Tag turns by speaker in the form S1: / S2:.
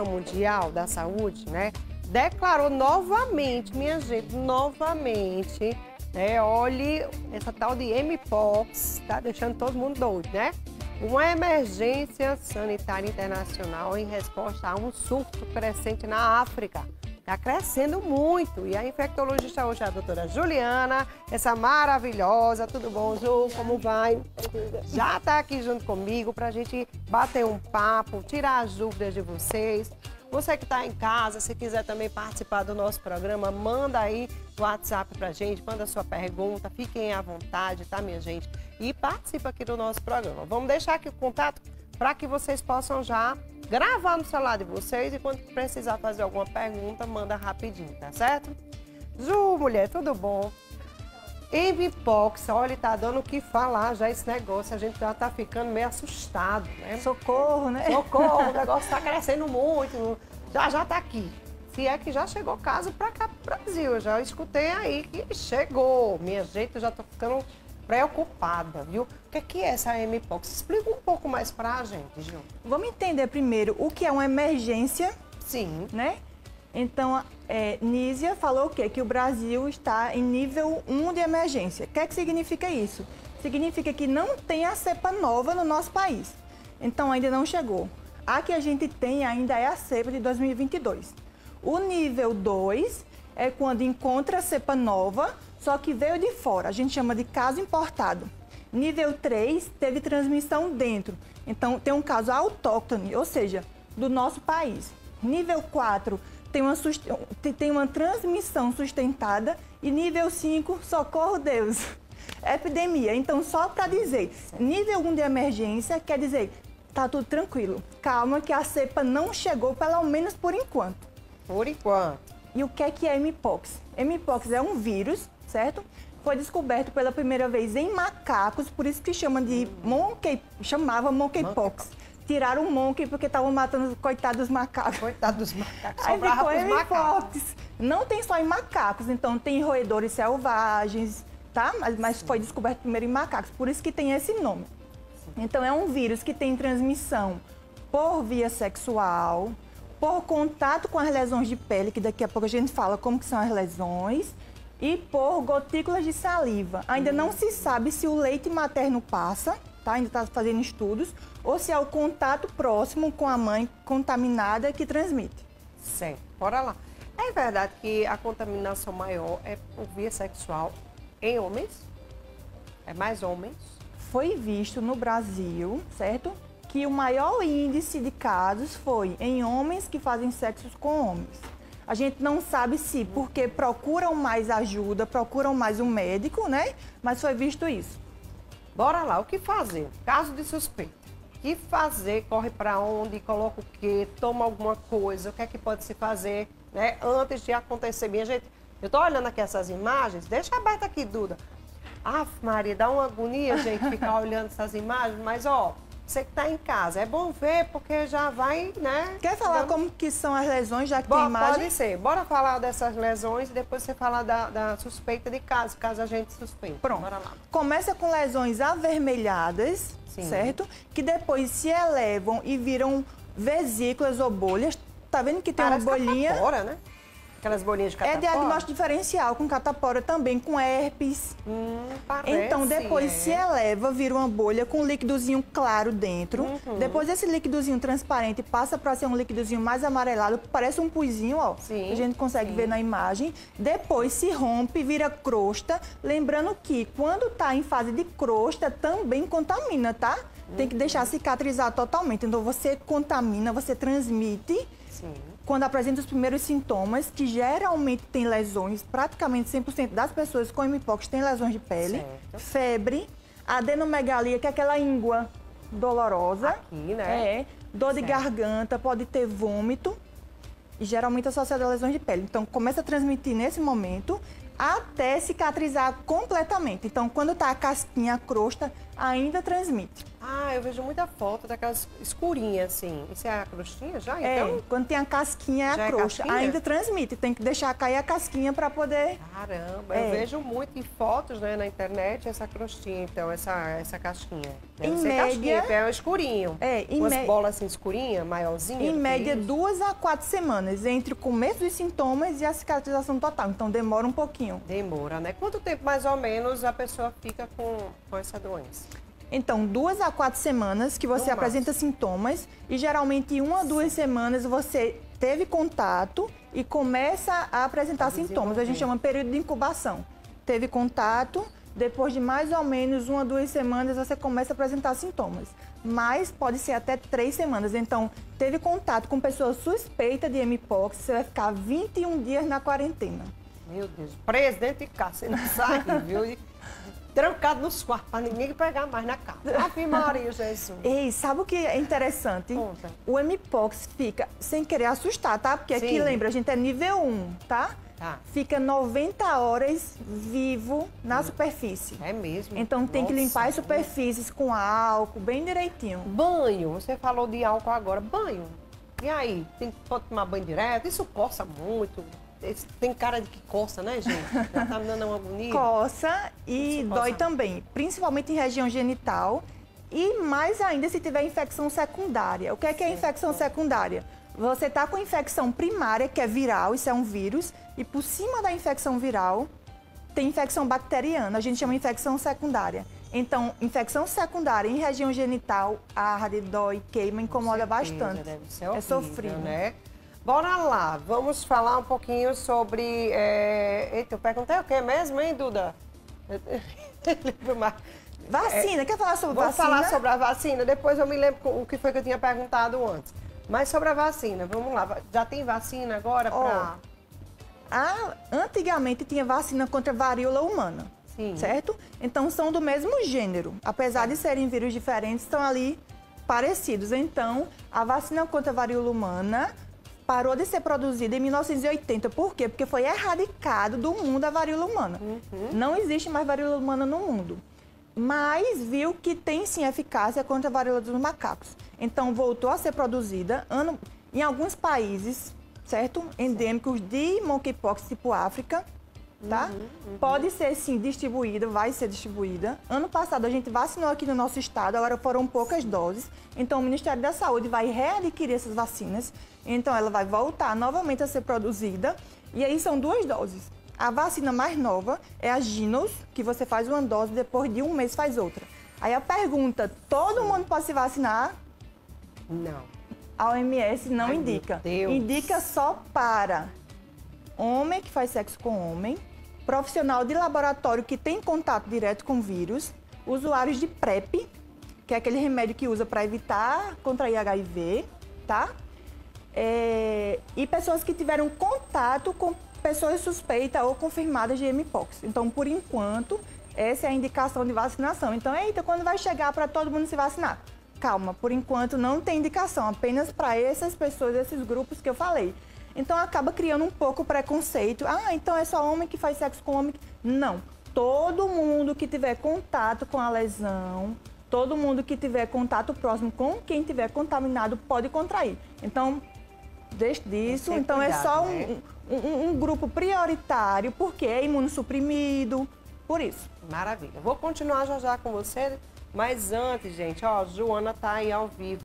S1: Mundial da Saúde, né, declarou novamente, minha gente, novamente, né, olhe essa tal de Mpox, tá deixando todo mundo doido, né? Uma emergência sanitária internacional em resposta a um surto crescente na África. Está crescendo muito. E a infectologista hoje é a doutora Juliana, essa maravilhosa. Tudo bom, Ju? Como vai? Já está aqui junto comigo para a gente bater um papo, tirar as dúvidas de vocês. Você que está em casa, se quiser também participar do nosso programa, manda aí no WhatsApp para a gente, manda sua pergunta, fiquem à vontade, tá, minha gente? E participa aqui do nosso programa. Vamos deixar aqui o contato para que vocês possam já gravar no celular de vocês e quando precisar fazer alguma pergunta, manda rapidinho, tá certo? Ju, mulher, tudo bom? Envipox, olha, tá dando o que falar já esse negócio, a gente já tá ficando meio assustado, né?
S2: Socorro, né?
S1: Socorro, o negócio tá crescendo muito, já já tá aqui. Se é que já chegou caso para cá pro Brasil, eu já escutei aí que chegou. Minha gente, eu já tô ficando preocupada, viu? O que é, que é essa Mpox? Explica um pouco mais para a gente, Gil.
S2: Vamos entender primeiro o que é uma emergência.
S1: Sim.
S2: Né? Então, é, Nízia falou o quê? Que o Brasil está em nível 1 de emergência. O que é que significa isso? Significa que não tem a cepa nova no nosso país. Então, ainda não chegou. A que a gente tem ainda é a cepa de 2022. O nível 2 é quando encontra a cepa nova, só que veio de fora. A gente chama de caso importado. Nível 3 teve transmissão dentro. Então, tem um caso autóctone, ou seja, do nosso país. Nível 4 tem uma, tem uma transmissão sustentada. E nível 5, socorro Deus, epidemia. Então, só para dizer, nível 1 de emergência quer dizer, tá tudo tranquilo. Calma que a cepa não chegou, pelo menos por enquanto.
S1: Por enquanto.
S2: E o que é que é Mpox? Mpox é um vírus certo? Foi descoberto pela primeira vez em macacos, por isso que chama de monkey, chamava monkeypox. Tiraram o monkey porque estavam matando os coitados macacos.
S1: Coitados macacos,
S2: Aí ficou macacos. Não tem só em macacos, então tem roedores selvagens, tá? Mas, mas foi descoberto primeiro em macacos, por isso que tem esse nome. Então é um vírus que tem transmissão por via sexual, por contato com as lesões de pele, que daqui a pouco a gente fala como que são as lesões, e por gotículas de saliva. Ainda não se sabe se o leite materno passa, tá? Ainda está fazendo estudos, ou se é o contato próximo com a mãe contaminada que transmite.
S1: Certo, bora lá. É verdade que a contaminação maior é por via sexual em homens? É mais homens?
S2: Foi visto no Brasil, certo? Que o maior índice de casos foi em homens que fazem sexo com homens. A gente não sabe se porque procuram mais ajuda, procuram mais um médico, né? Mas foi visto isso.
S1: Bora lá, o que fazer? Caso de suspeita. O que fazer? Corre para onde? Coloca o quê? Toma alguma coisa? O que é que pode se fazer, né? Antes de acontecer. Minha gente, eu tô olhando aqui essas imagens. Deixa aberta aqui, Duda. Ah, Maria, dá uma agonia, gente, ficar olhando essas imagens, mas ó, você que está em casa. É bom ver porque já vai, né?
S2: Quer falar dando... como que são as lesões, já que Bo tem imagem?
S1: Pode ser. Bora falar dessas lesões e depois você fala da, da suspeita de caso, caso a gente suspeite.
S2: Pronto. Bora lá. Começa com lesões avermelhadas, Sim. certo? Que depois se elevam e viram vesículas ou bolhas. Tá vendo que tem
S1: Parece
S2: uma bolinha?
S1: Catapora, né? Aquelas bolinhas de catapora?
S2: É diagnóstico diferencial com catapora também, com herpes.
S1: Hum, parece,
S2: então, depois é. se eleva, vira uma bolha com um líquidozinho claro dentro. Uhum. Depois esse líquidozinho transparente passa para ser um líquidozinho mais amarelado, parece um puizinho, ó. Sim, a gente consegue sim. ver na imagem. Depois se rompe, vira crosta. Lembrando que quando está em fase de crosta, também contamina, tá? Tem que deixar cicatrizar totalmente. Então, você contamina, você transmite. Sim quando apresenta os primeiros sintomas, que geralmente tem lesões, praticamente 100% das pessoas com hemipóx têm lesões de pele, certo. febre, adenomegalia, que é aquela íngua dolorosa.
S1: Aqui, né?
S2: É, dor certo. de garganta, pode ter vômito, e geralmente associada a lesões de pele. Então, começa a transmitir nesse momento até cicatrizar completamente. Então, quando está a casquinha, a crosta, ainda transmite.
S1: Ah, eu vejo muita foto daquelas escurinhas assim. Isso é a crostinha já?
S2: É,
S1: Então?
S2: quando tem a casquinha é
S1: Já
S2: a
S1: é
S2: crosta.
S1: casquinha?
S2: ainda transmite, tem que deixar cair a casquinha para poder
S1: Caramba,
S2: É.
S1: eu vejo muito em fotos né, na internet essa crostinha, então, essa, essa casquinha. Deve
S2: Em média-
S1: casquinha, porque é um escurinho.
S2: É, em
S1: Umas
S2: mé-
S1: bolas assim escurinha, maiorzinha.
S2: Em média, duas a quatro semanas entre o começo dos sintomas e a cicatrização total. Então, demora um pouquinho.
S1: Demora, né? Quanto tempo mais ou menos a pessoa fica com, com essa doença?
S2: Então, duas a quatro semanas que você
S1: No
S2: apresenta sintomas e geralmente uma a duas semanas você teve contato e começa a apresentar sintomas. A gente chama período de incubação. Teve contato, depois de mais ou menos uma a duas semanas você começa a apresentar sintomas. Mas pode ser até três semanas. Então, teve contato com pessoa suspeita de Mpox, você vai ficar 21 dias na quarentena.
S1: Meu Deus, preso dentro de casa, você não sai, viu? E trancado nos quartos, para ninguém pegar mais na casa. Ave Maria, Jesus.
S2: Ei, sabe o que é interessante?
S1: Conta.
S2: O Mpox fica, sem querer assustar, tá? Porque aqui,
S1: Sim.
S2: lembra, a gente é nível 1, tá?
S1: Tá.
S2: Fica 90 horas vivo na superfície.
S1: É mesmo.
S2: Então tem que
S1: Nossa.
S2: limpar as superfícies com álcool, bem direitinho.
S1: Banho, você falou de álcool agora, banho. E aí, tem que tomar banho direto? Isso coça muito. Tem cara de que coça, né, gente? Já tá me dando uma agonia.
S2: Coça e dói
S1: coça.
S2: também, principalmente em região genital. E mais ainda se tiver infecção secundária. O que é, que é infecção secundária? Você está com infecção primária, que é viral, isso é um vírus, e por cima da infecção viral tem infecção bacteriana, a gente chama infecção secundária. Então, infecção secundária em região genital arde, dói, queima, incomoda
S1: Com certeza,
S2: bastante.
S1: Deve ser
S2: é
S1: horrível,
S2: sofrido.
S1: né? Bora lá, vamos falar um pouquinho sobre. É... Eita, eu perguntei o que mesmo, hein, Duda?
S2: Vacina, quer falar sobre
S1: Vamos
S2: vacina?
S1: falar sobre a vacina, depois eu me lembro o que foi que eu tinha perguntado antes. Mas sobre a vacina, vamos lá. Já tem vacina agora para.
S2: Ah, antigamente tinha vacina contra varíola humana,
S1: Sim.
S2: certo? Então são do mesmo gênero. Apesar de serem vírus diferentes, estão ali parecidos. Então, a vacina contra a varíola humana parou de ser produzida em 1980. Por quê? Porque foi erradicado do mundo a varíola humana. Não existe mais varíola humana no mundo. Mas viu que tem sim eficácia contra a varíola dos macacos. Então voltou a ser produzida ano, em alguns países, certo? Endêmicos de monkeypox tipo África, tá? Pode ser sim distribuída, vai ser distribuída. Ano passado a gente vacinou aqui no nosso estado, agora foram poucas doses. Então o Ministério da Saúde vai readquirir essas vacinas. Então ela vai voltar novamente a ser produzida. E aí são duas doses. A vacina mais nova é a Ginos, que você faz uma dose, depois de um mês faz outra. Aí a pergunta, todo mundo pode se vacinar?
S1: Não.
S2: A OMS não
S1: Ai,
S2: indica. Indica só para homem que faz sexo com homem, profissional de laboratório que tem contato direto com vírus, usuários de PrEP, que é aquele remédio que usa para evitar contrair HIV, tá? É, e pessoas que tiveram contato com pessoas suspeitas ou confirmadas de Mpox. Então, por enquanto, essa é a indicação de vacinação. Então, eita, quando vai chegar para todo mundo se vacinar? Calma, por enquanto não tem indicação, apenas para essas pessoas, esses grupos que eu falei. Então acaba criando um pouco preconceito. Ah, então é só homem que faz sexo com homem. Não. Todo mundo que tiver contato com a lesão, todo mundo que tiver contato próximo com quem tiver contaminado pode contrair. Então, deixe disso. Então é
S1: cuidado,
S2: só
S1: né?
S2: um, um- um grupo prioritário, porque é imunossuprimido, por isso.
S1: Maravilha. Vou continuar já já com você, mas antes, gente, ó, Joana tá aí ao vivo.